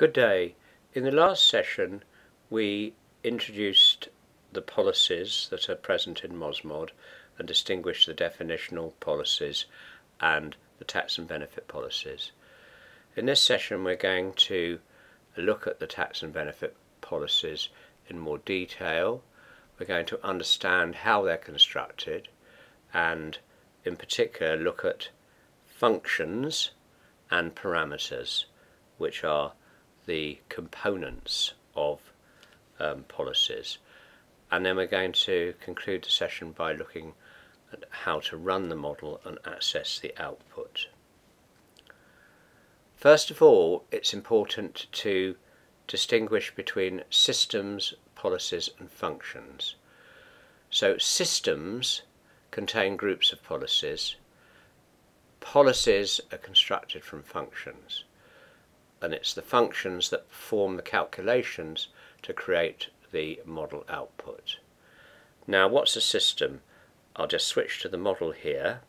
Good day. In the last session we introduced the policies that are present in MOZMOD and distinguished the definitional policies and the tax and benefit policies. In this session we're going to look at the tax and benefit policies in more detail. We're going to understand how they're constructed and in particular look at functions and parameters which are the components of um, policies. And then we're going to conclude the session by looking at how to run the model and access the output. First of all, it's important to distinguish between systems, policies and functions. So systems contain groups of policies. Policies are constructed from functions and it's the functions that perform the calculations to create the model output. Now what's a system? I'll just switch to the model here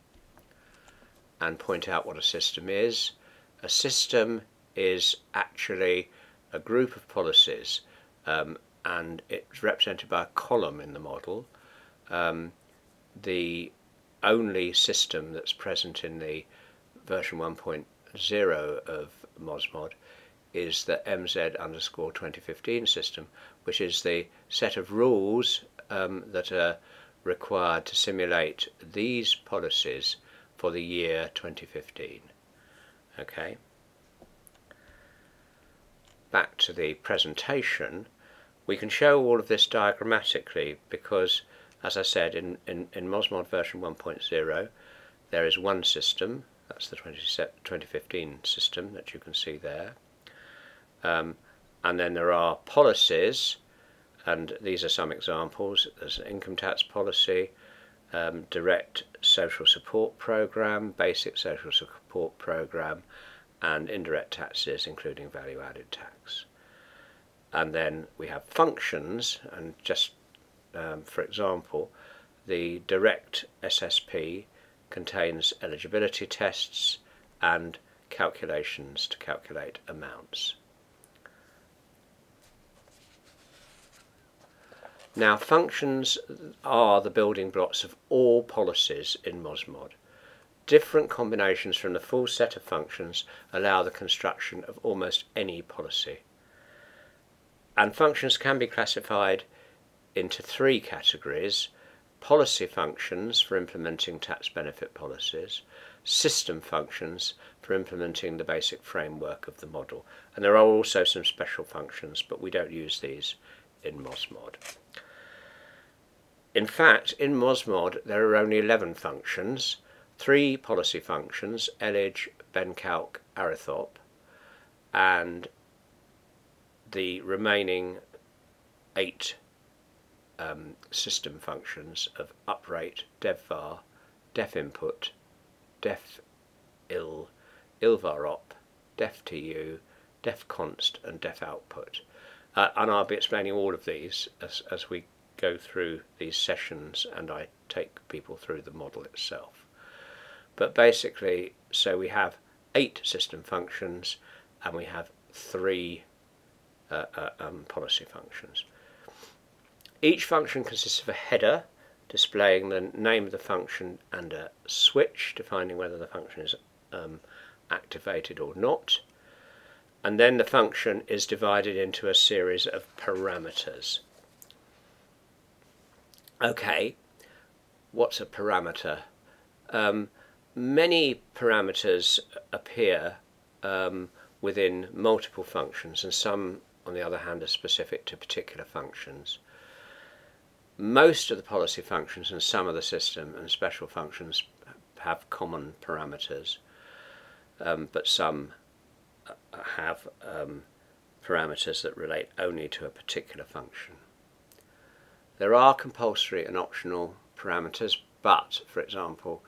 and point out what a system is. A system is actually a group of policies um, and it's represented by a column in the model. Um, the only system that's present in the version 1.0 of MOZMOD is the MZ underscore 2015 system, which is the set of rules um, that are required to simulate these policies for the year 2015. Okay. Back to the presentation, we can show all of this diagrammatically because, as I said, in, in, in MOZMOD version 1.0, there is one system, that's the 20, 2015 system that you can see there. Um, and then there are policies, and these are some examples. There's an income tax policy, um, direct social support program, basic social support program, and indirect taxes, including value added tax. And then we have functions, and just um, for example, the direct SSP contains eligibility tests and calculations to calculate amounts. Now functions are the building blocks of all policies in MOZMOD. Different combinations from the full set of functions allow the construction of almost any policy. And functions can be classified into three categories. Policy functions for implementing tax benefit policies, system functions for implementing the basic framework of the model. And there are also some special functions, but we don't use these in MOZMOD. In fact, in MOZMOD there are only 11 functions, three policy functions, ELIG, BenCalc, Arithop, and the remaining eight um, system functions of uprate, defvar, definput, defil, ilvarop, deftu, defconst and defoutput. Uh, and I'll be explaining all of these as, as we go through these sessions and I take people through the model itself. But basically, so we have eight system functions and we have three uh, uh, um, policy functions. Each function consists of a header displaying the name of the function and a switch defining whether the function is um, activated or not. And then the function is divided into a series of parameters. Okay, what's a parameter? Um, many parameters appear um, within multiple functions and some on the other hand are specific to particular functions. Most of the policy functions and some of the system and special functions have common parameters um, but some have um, parameters that relate only to a particular function. There are compulsory and optional parameters, but, for example,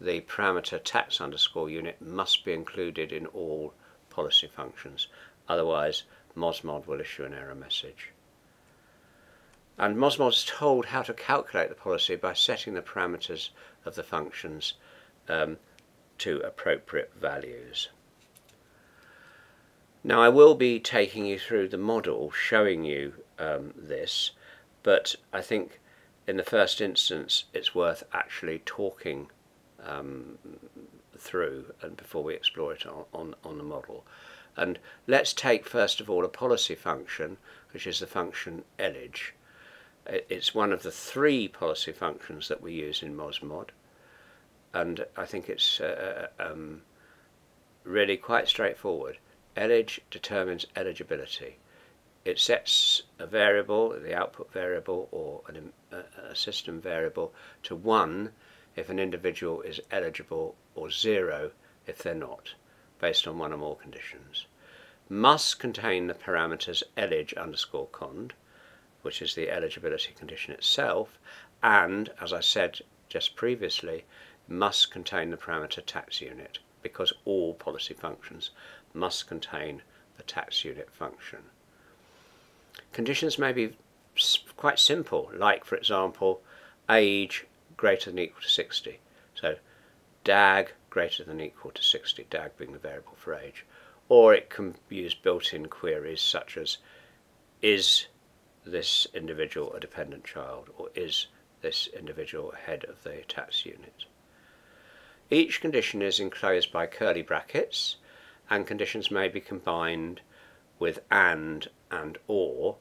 the parameter tax underscore unit must be included in all policy functions. Otherwise, MOZMOD will issue an error message. And MOZMOD is told how to calculate the policy by setting the parameters of the functions um, to appropriate values. Now I will be taking you through the model showing you um, this, but I think in the first instance it's worth actually talking um, through and before we explore it on, on, on the model. And let's take first of all a policy function, which is the function ELIGE. It's one of the three policy functions that we use in MOZMOD, and I think it's uh, uh um, really quite straightforward. ELIGE determines eligibility. It sets a variable, the output variable or an, a system variable, to 1 if an individual is eligible or 0 if they're not, based on one or more conditions. Must contain the parameters ELIGE underscore cond, which is the eligibility condition itself, and, as I said just previously, must contain the parameter tax unit, because all policy functions must contain the tax unit function. Conditions may be quite simple, like, for example, age greater than equal to 60. So, DAG greater than equal to 60, DAG being the variable for age. Or it can use built-in queries such as, is this individual a dependent child, or is this individual head of the tax unit? Each condition is enclosed by curly brackets, and conditions may be combined with and and or.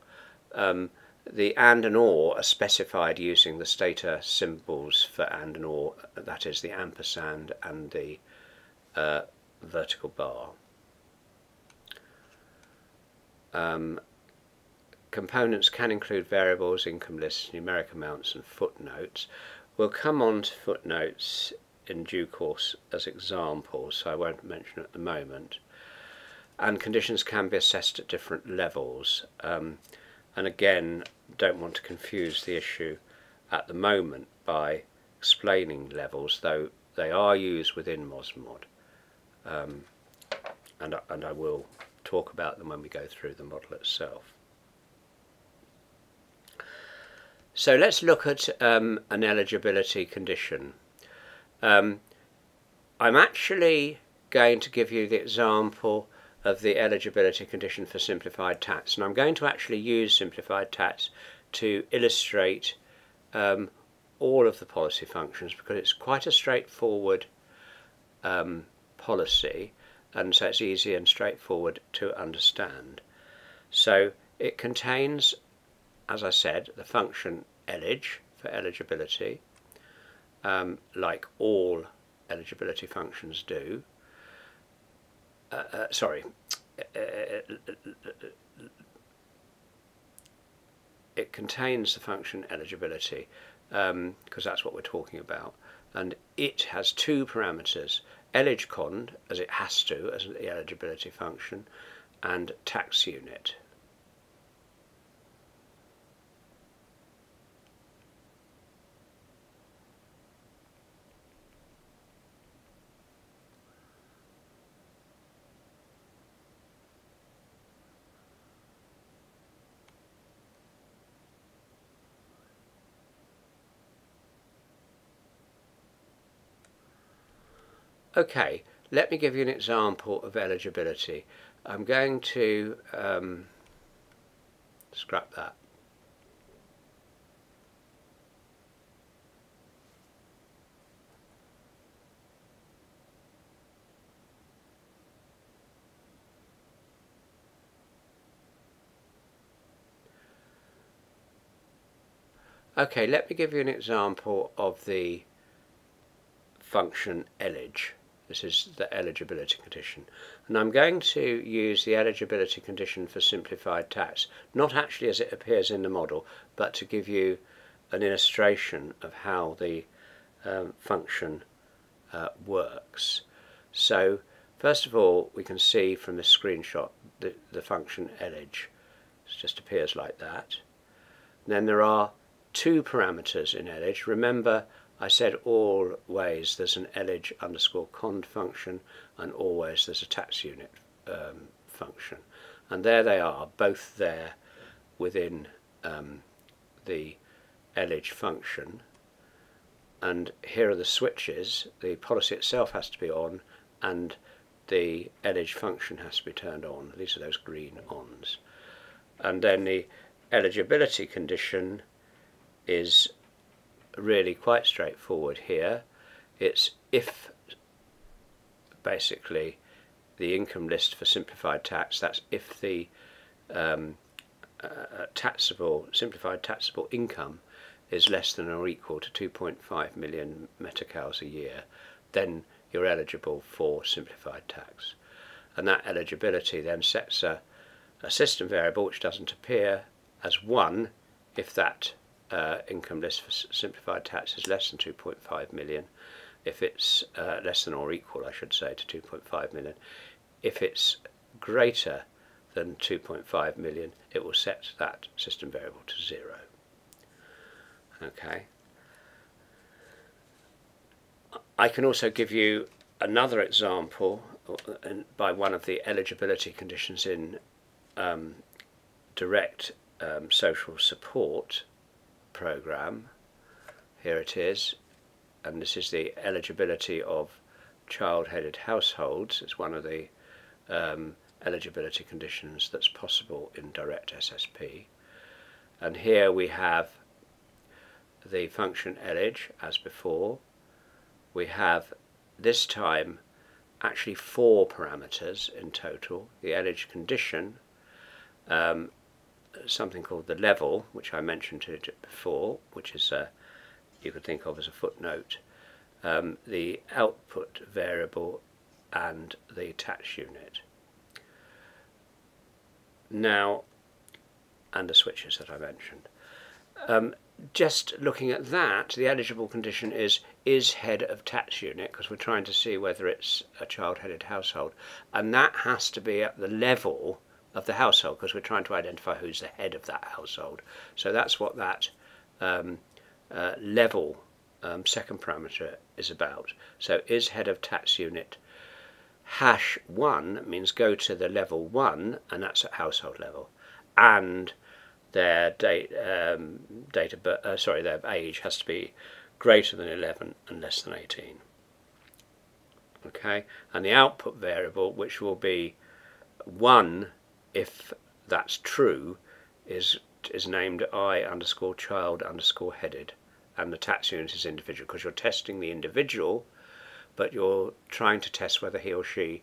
Um, the and and or are specified using the stator symbols for and and or, that is the ampersand and the uh, vertical bar. Um, components can include variables, income lists, numeric amounts and footnotes. We'll come on to footnotes in due course as examples, so I won't mention at the moment. And conditions can be assessed at different levels. Um, and again, don't want to confuse the issue at the moment by explaining levels, though they are used within MOZMOD. Um, and, and I will talk about them when we go through the model itself. So let's look at um, an eligibility condition. Um, I'm actually going to give you the example of the eligibility condition for simplified tax and I'm going to actually use simplified tax to illustrate um, all of the policy functions because it's quite a straightforward um, policy and so it's easy and straightforward to understand. So it contains, as I said, the function ELIGE for eligibility um, like all eligibility functions do. Uh, uh, sorry, it contains the function eligibility because um, that's what we're talking about and it has two parameters eligcond as it has to as the eligibility function and tax unit Okay, let me give you an example of eligibility. I'm going to um, scrap that. Okay, let me give you an example of the function elige. This is the eligibility condition. And I'm going to use the eligibility condition for simplified tax, not actually as it appears in the model, but to give you an illustration of how the um, function uh, works. So first of all, we can see from this screenshot the, the function elige. It just appears like that. Then there are two parameters in elige. Remember, I said always there's an elige underscore cond function and always there's a tax unit um, function. And there they are, both there within um, the elige function. And here are the switches. The policy itself has to be on and the ELIGE function has to be turned on. These are those green ons. And then the eligibility condition is really quite straightforward here. It's if basically the income list for simplified tax, that's if the um, uh, taxable, simplified taxable income is less than or equal to 2.5 million meticals a year, then you're eligible for simplified tax. And that eligibility then sets a, a system variable which doesn't appear as 1 if that uh, income list for simplified tax is less than 2.5 million, if it's uh, less than or equal, I should say, to 2.5 million. If it's greater than 2.5 million, it will set that system variable to 0. Okay. I can also give you another example uh, by one of the eligibility conditions in um, direct um, social support program. Here it is, and this is the eligibility of child-headed households. It's one of the um, eligibility conditions that's possible in direct SSP. And here we have the function elige as before. We have this time actually four parameters in total. The elige condition, um, something called the level, which I mentioned to before, which is a, you could think of as a footnote, um, the output variable and the tax unit. Now, and the switches that I mentioned. Um, just looking at that, the eligible condition is is head of tax unit because we're trying to see whether it's a child-headed household, and that has to be at the level of the household because we're trying to identify who's the head of that household. So that's what that um, uh, level um, second parameter is about. So is head of tax unit hash 1 means go to the level 1 and that's at household level and their date, um, date of birth, uh, sorry, their age has to be greater than 11 and less than 18. Okay, and the output variable, which will be 1 if that's true, is is named i underscore child underscore headed, and the tax unit is individual because you're testing the individual, but you're trying to test whether he or she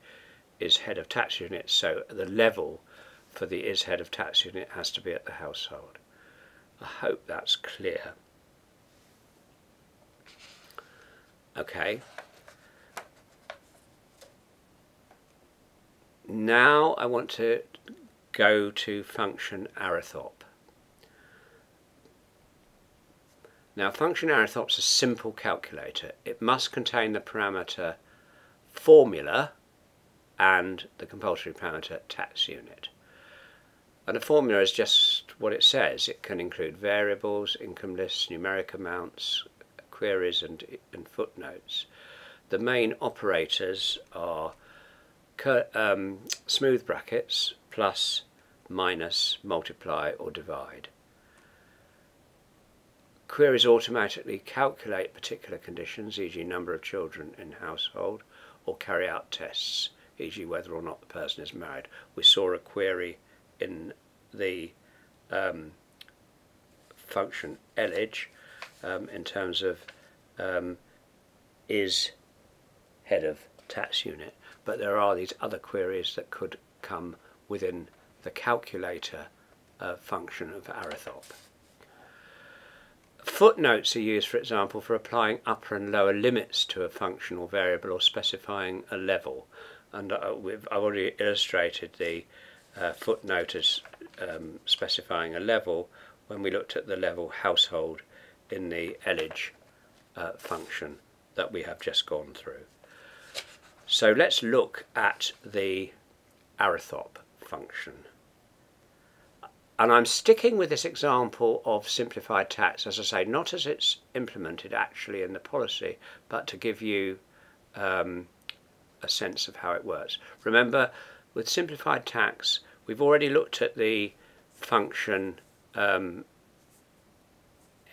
is head of tax unit. So the level for the is head of tax unit has to be at the household. I hope that's clear. Okay. Now I want to go to function arithop. Now function arithop is a simple calculator. It must contain the parameter formula and the compulsory parameter tax unit. And a formula is just what it says. It can include variables, income lists, numeric amounts, queries and, and footnotes. The main operators are um, smooth brackets, plus, minus, multiply or divide. Queries automatically calculate particular conditions, e.g. number of children in household, or carry out tests, e.g. whether or not the person is married. We saw a query in the um, function elige um, in terms of um, is head of tax unit but there are these other queries that could come within the calculator uh, function of arithop. Footnotes are used, for example, for applying upper and lower limits to a function or variable or specifying a level. And uh, I've already illustrated the uh, footnote as um, specifying a level when we looked at the level household in the elige uh, function that we have just gone through. So let's look at the arithop function. And I'm sticking with this example of simplified tax, as I say, not as it's implemented actually in the policy, but to give you um, a sense of how it works. Remember, with simplified tax, we've already looked at the function um,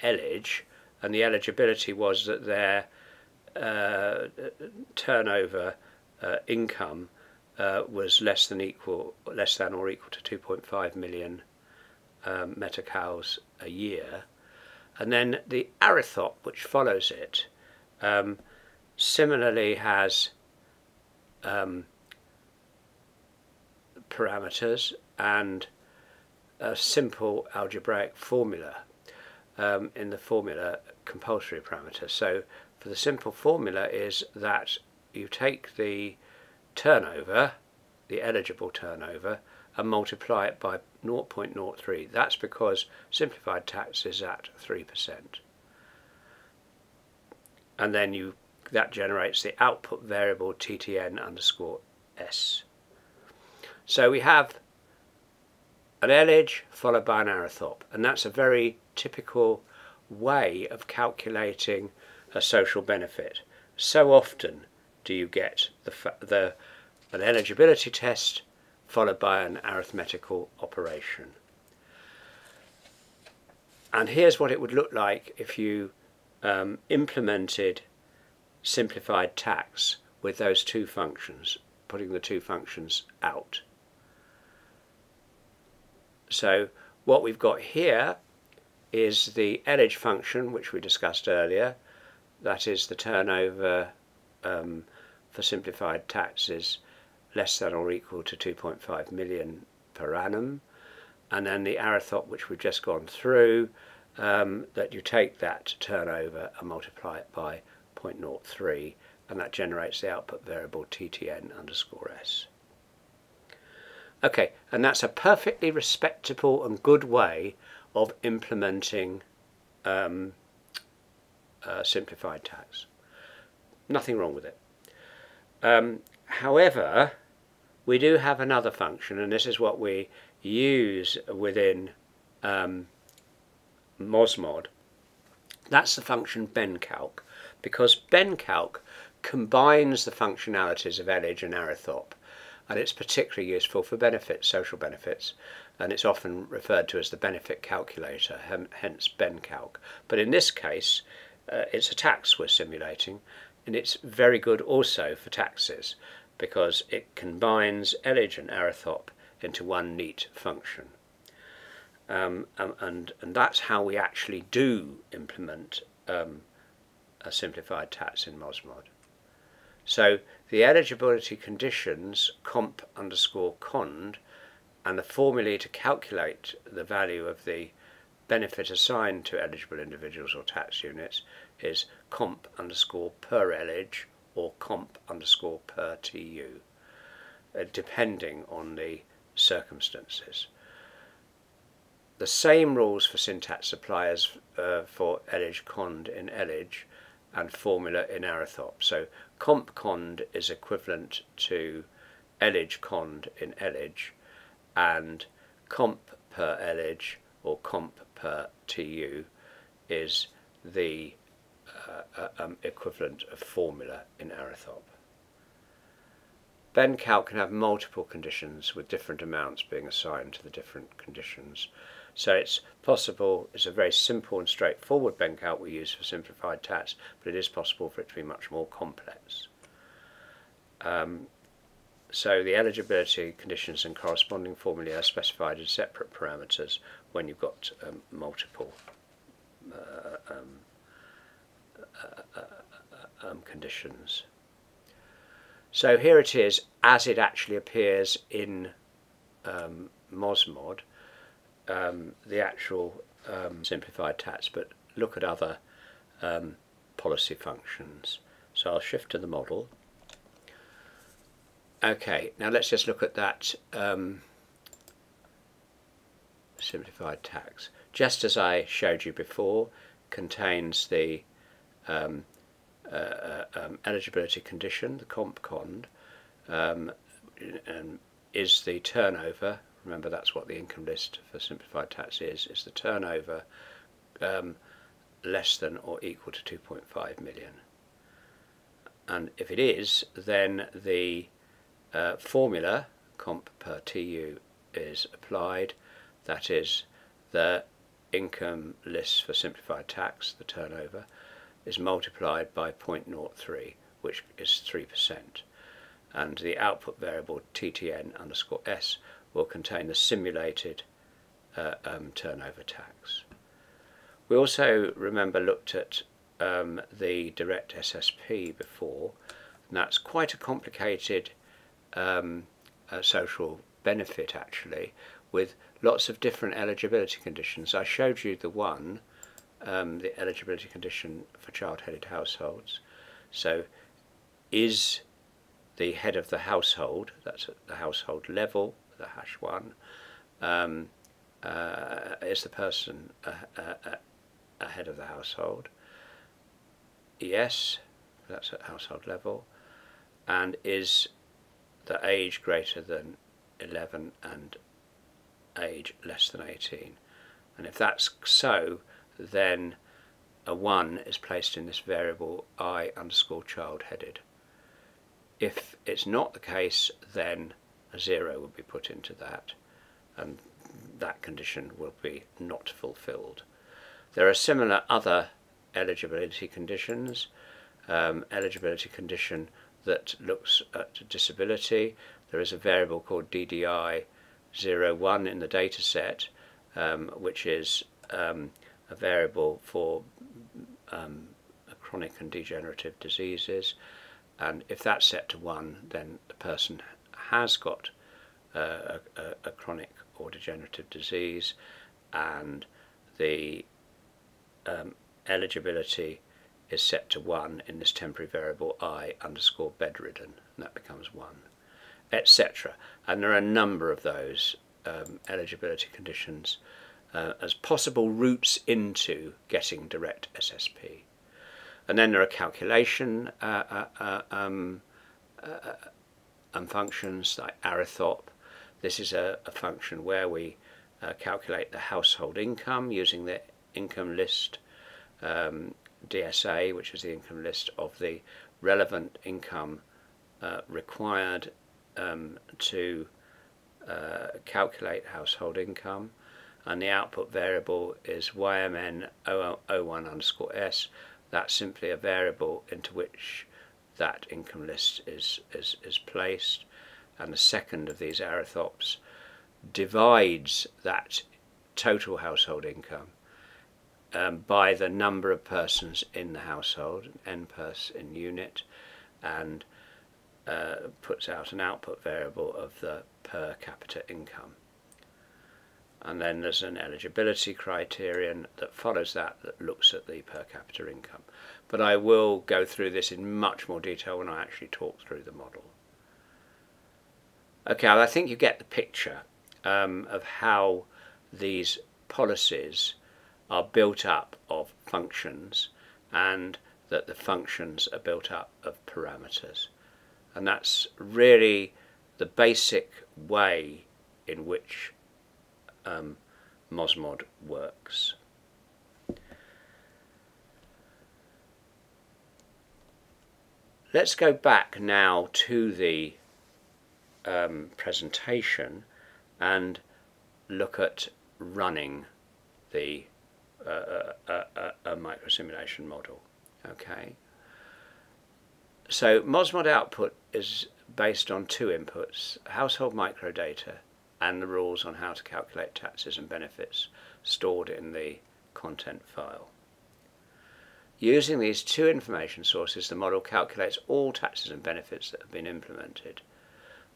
elige, and the eligibility was that their uh, turnover uh, income uh, was less than equal, less than or equal to 2.5 million um, meticals a year. And then the Arithop, which follows it, um, similarly has um, parameters and a simple algebraic formula um, in the formula compulsory parameter. So for the simple formula is that you take the turnover, the eligible turnover, and multiply it by 0.03. That's because simplified tax is at 3%. And then you that generates the output variable ttn underscore s. So we have an ELIG followed by an arithop, and that's a very typical way of calculating a social benefit. So often do you get the, the an eligibility test followed by an arithmetical operation. And here's what it would look like if you um, implemented simplified tax with those two functions, putting the two functions out. So what we've got here is the ELIG function, which we discussed earlier. That is the turnover um, for simplified taxes less than or equal to 2.5 million per annum. And then the arithop, which we've just gone through, um, that you take that turnover and multiply it by 0.03, and that generates the output variable ttn underscore s. Okay, and that's a perfectly respectable and good way of implementing um, uh, simplified tax. Nothing wrong with it. Um, however, we do have another function, and this is what we use within um, Mozmod. That's the function BenCalc, because BenCalc combines the functionalities of ELIG and Arithop, and it's particularly useful for benefits, social benefits, and it's often referred to as the benefit calculator, hence BenCalc. But in this case, uh, it's a tax we're simulating, and it's very good also for taxes because it combines ELIG and Arithop into one neat function. Um, and, and that's how we actually do implement um, a simplified tax in Mozmod. So the eligibility conditions comp underscore cond and the formulae to calculate the value of the benefit assigned to eligible individuals or tax units is comp underscore per elig or comp underscore per tu, uh, depending on the circumstances. The same rules for syntax apply as uh, for elig cond in elig and formula in arithop. So comp cond is equivalent to elig cond in elig and comp per elig or comp per tu is the uh, um, equivalent of formula in Arithop. BenCalc can have multiple conditions with different amounts being assigned to the different conditions. So it's possible, it's a very simple and straightforward BenCalc we use for simplified tax, but it is possible for it to be much more complex. Um, so the eligibility conditions and corresponding formulae are specified as separate parameters when you've got um, multiple uh, um, um, conditions. So here it is as it actually appears in um, Mozmod, um, the actual um, simplified tax, but look at other um, policy functions. So I'll shift to the model. Okay, now let's just look at that um, simplified tax. Just as I showed you before, contains the um, uh, uh, um, eligibility condition, the comp cond, um, is the turnover. Remember, that's what the income list for simplified tax is. Is the turnover um, less than or equal to 2.5 million? And if it is, then the uh, formula comp per TU is applied. That is the income list for simplified tax, the turnover, is multiplied by 0.03, which is 3%. and the output variable ttn underscore s will contain the simulated uh, um, turnover tax. We also remember looked at um, the direct SSP before, and that's quite a complicated um, uh, social benefit actually, with lots of different eligibility conditions. I showed you the one, um, the eligibility condition for child-headed households. So, is the head of the household, that's at the household level, the hash one, um, uh, is the person ahead of the household. Yes, that's at household level, and is the age greater than 11 and age less than 18. And if that's so, then a 1 is placed in this variable i underscore child headed. If it's not the case, then a 0 would be put into that, and that condition will be not fulfilled. There are similar other eligibility conditions. Um, eligibility condition that looks at disability. There is a variable called DDI 01 in the data set, um, which is um, a variable for um, chronic and degenerative diseases. And if that's set to 1, then the person has got uh, a, a, chronic or degenerative disease, and the um, eligibility is set to 1 in this temporary variable i underscore bedridden, and that becomes 1, etc. And there are a number of those um, eligibility conditions uh, as possible routes into getting direct SSP. And then there are calculation uh, uh, uh um, um, functions like arithop. This is a, a function where we calculate the household income using the income list um, DSA, which is the income list of the relevant income uh, required um, to uh, calculate household income and the output variable is ymn 01 underscore s that's simply a variable into which that income list is, is, is placed and the second of these arithop's divides that total household income um, by the number of persons in the household, n person unit, and uh, puts out an output variable of the per capita income. And then there's an eligibility criterion that follows that that looks at the per capita income. But I will go through this in much more detail when I actually talk through the model. Okay, I think you get the picture um, of how these policies are built up of functions and that the functions are built up of parameters. And that's really the basic way in which um, Mozmod works. Let's go back now to the um, presentation and look at running the a, a, a micro simulation model. Okay. So Mozmod output is based on two inputs, household microdata and the rules on how to calculate taxes and benefits stored in the content file. Using these two information sources, the model calculates all taxes and benefits that have been implemented.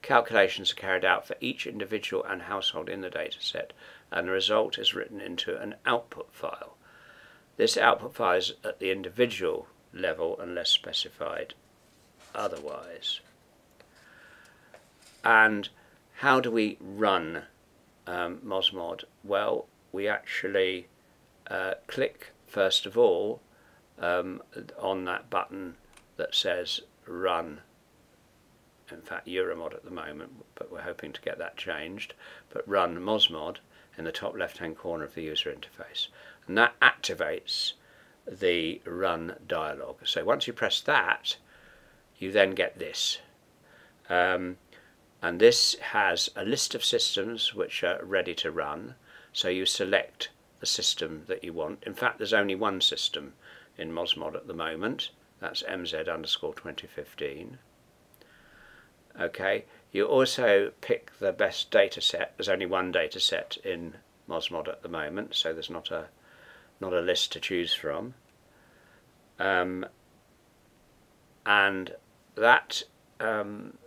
Calculations are carried out for each individual and household in the dataset and the result is written into an output file. This output file is at the individual level unless specified otherwise. And how do we run um? Well, we actually uh, click first of all um, on that button that says run. In fact Euromod at the moment but we're hoping to get that changed but run Mozmod in the top left hand corner of the user interface. And that activates the run dialog. So once you press that you then get this. Um, and this has a list of systems which are ready to run so you select the system that you want in fact there's only one system in Mozmod at the moment that's mz underscore 2015 Okay, you also pick the best data set. There's only one data set in Mozmod at the moment, so there's not a not a list to choose from. Um, and that um,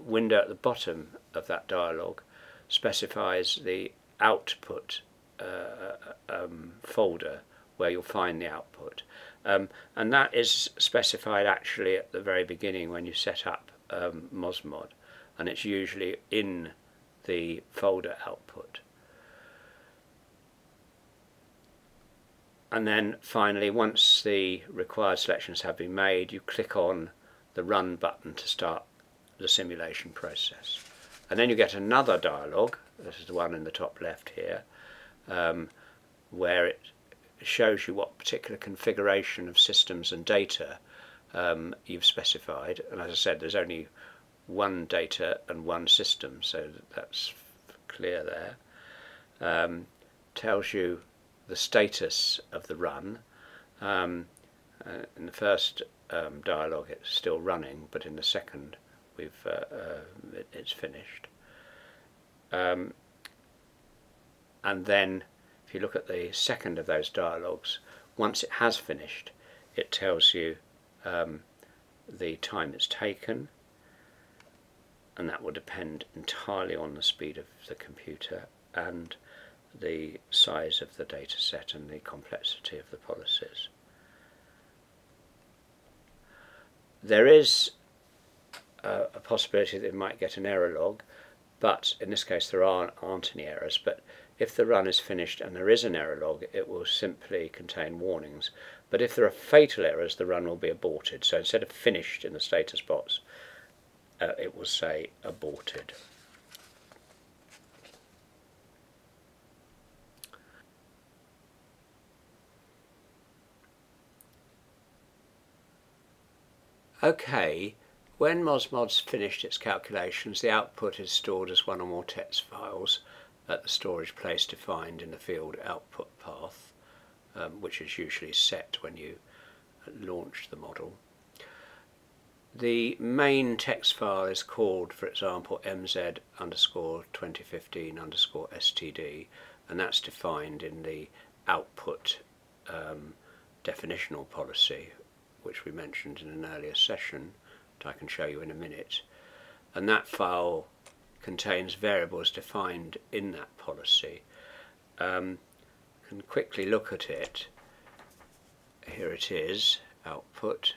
window at the bottom of that dialog specifies the output uh, um, folder where you'll find the output. Um, and that is specified actually at the very beginning when you set up um, Mozmod and it's usually in the folder output. And then finally once the required selections have been made you click on the run button to start the simulation process. And then you get another dialog, this is the one in the top left here, um, where it shows you what particular configuration of systems and data um, you've specified. And as I said, there's only one data and one system, so that's clear there. Um, tells you the status of the run. Um, uh, in the first um, dialogue it's still running, but in the second we've uh, it, it's finished. Um, and then if you look at the second of those dialogues, once it has finished, it tells you um, the time it's taken, and that will depend entirely on the speed of the computer and the size of the data set and the complexity of the policies. There is possibility that it might get an error log, but in this case there aren't, aren't any errors. But if the run is finished and there is an error log, it will simply contain warnings. But if there are fatal errors, the run will be aborted. So instead of finished in the status box, uh, it will say aborted. Okay, when Mozmod's finished its calculations, the output is stored as one or more text files at the storage place defined in the field output path, um, which is usually set when you launch the model. The main text file is called, for example, mz underscore 2015 underscore std, and that's defined in the output um, definitional policy, which we mentioned in an earlier session that I can show you in a minute. And that file contains variables defined in that policy. Um, can quickly look at it. Here it is, output.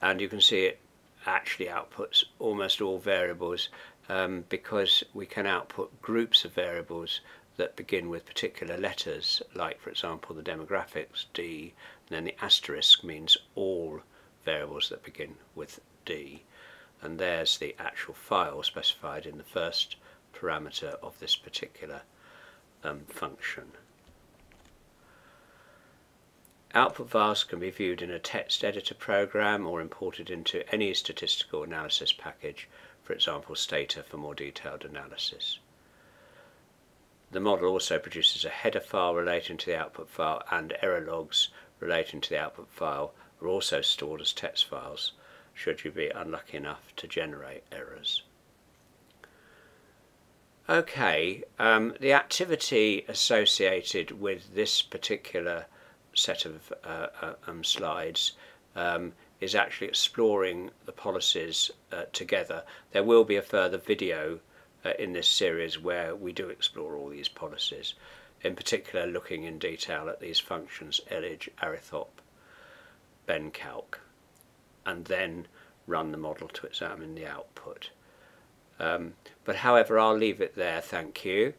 And you can see it actually outputs almost all variables um, because we can output groups of variables that begin with particular letters, like for example the demographics, D, and then the asterisk means all variables that begin with D and there's the actual file specified in the first parameter of this particular um, function. Output files can be viewed in a text editor program or imported into any statistical analysis package, for example Stata for more detailed analysis. The model also produces a header file relating to the output file and error logs relating to the output file are also stored as text files should you be unlucky enough to generate errors. Okay, um, the activity associated with this particular set of uh, uh, um, slides um, is actually exploring the policies uh, together. There will be a further video uh, in this series where we do explore all these policies, in particular looking in detail at these functions ELIGE, arithop, bencalc, and then run the model to examine the output. Um, but however, I'll leave it there, thank you.